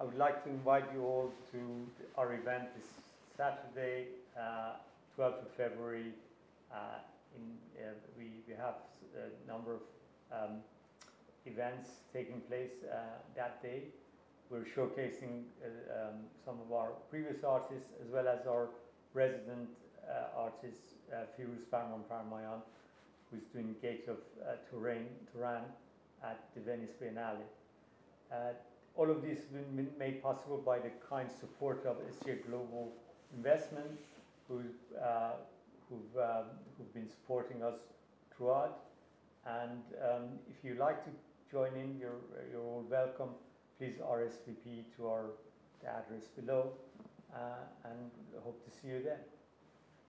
I would like to invite you all to our event this Saturday, uh, 12th of February. Uh, in, uh, we, we have a number of um, events taking place uh, that day. We're showcasing uh, um, some of our previous artists as well as our resident uh, artist, uh, Firuz Farman Parmayan, who's doing Gate of Turan, Turan at the Venice Biennale. Uh, all of this has been made possible by the kind support of SGA Global Investment, who, uh, who've, um, who've been supporting us throughout. And um, if you'd like to join in, you're, you're all welcome. Please RSVP to our address below, uh, and hope to see you there.